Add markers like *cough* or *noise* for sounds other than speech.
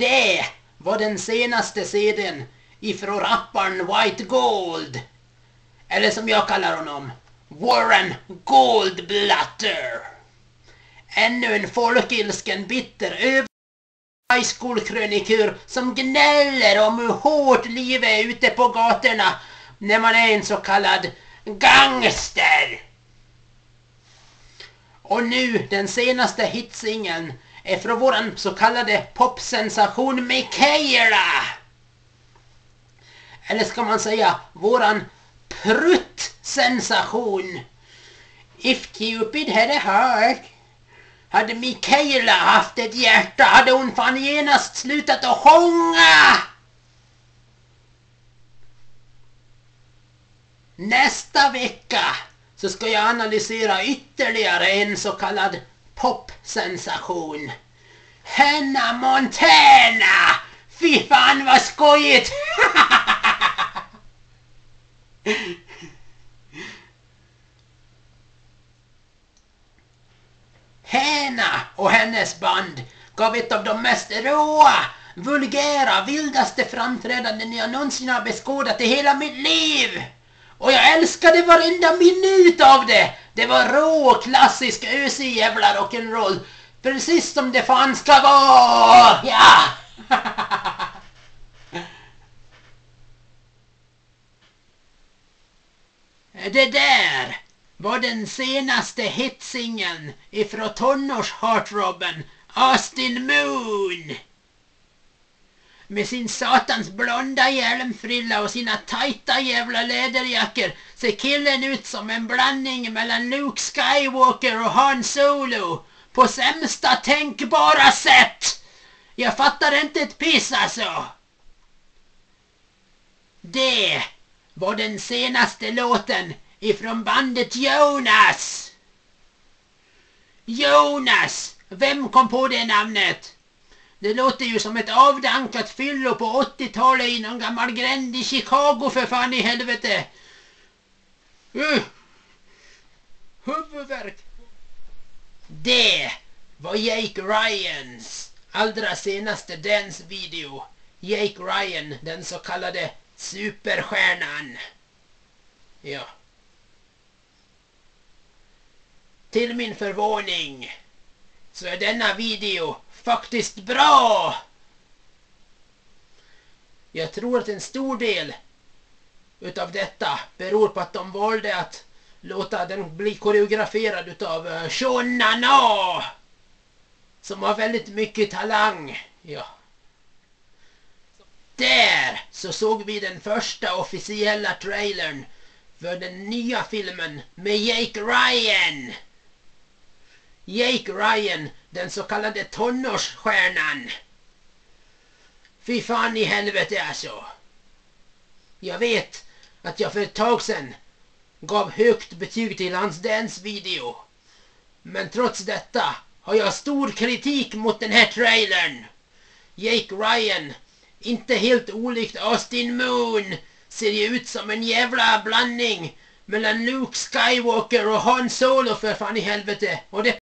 Det var den senaste CDn ifrån rapparen White Gold. Eller som jag kallar honom, Warren Goldblatter. Ännu en folkilsken bitter över high school-krönikur som gnäller om hur hårt livet är ute på gatorna när man är en så kallad gangster. Och nu den senaste hitsingeln från våran så kallade popsensation Mikaela. Eller ska man säga våran prutt-sensation. If Cupid hade hört. Hade Mikaela haft ett hjärta hade hon fan genast slutat att sjunga. Nästa vecka så ska jag analysera ytterligare en så kallad popsensation. Henna Montana! Fy fan vad skojigt! *laughs* Henna och hennes band gav ett av de mest råa, vulgära, vildaste framträdanden jag någonsin har beskådat i hela mitt liv. Och jag älskade varenda minut av det. Det var rå, klassisk, ösig jävla rock'n'roll. Precis som det fan ska vara! Ja! *laughs* Det där var den senaste hitsingeln ifrån tonårs-heartrobben Austin Moon. Med sin satans blonda hjälmfrilla och sina tajta jävla läderjackor ser killen ut som en blandning mellan Luke Skywalker och Han Solo. På sämsta tänkbara sätt! Jag fattar inte ett piss alltså. Det var den senaste låten ifrån bandet Jonas. Jonas! Vem kom på det namnet? Det låter ju som ett avdankat fyllo på 80-talet i någon gammal gränd i Chicago för fan i helvete. Uh. Huvudvärk. Det var Jake Ryans allra senaste dance-video. Jake Ryan, den så kallade superstjärnan. Ja. Till min förvåning så är denna video faktiskt bra. Jag tror att en stor del utav detta beror på att de valde att låta den bli koreograferad utav Shonana! Sean Nana. Som har väldigt mycket talang. Ja. Där så såg vi den första officiella trailern för den nya filmen med Jake Ryan. Jake Ryan, den så kallade tonårsstjärnan. Fy fan i helvete alltså. Jag vet att jag för ett tag sedan gav högt betyg till hans dance-video. Men trots detta har jag stor kritik mot den här trailern. Jake Ryan, inte helt olikt Austin Moon, ser ju ut som en jävla blandning mellan Luke Skywalker och Han Solo för fan i helvete. Och det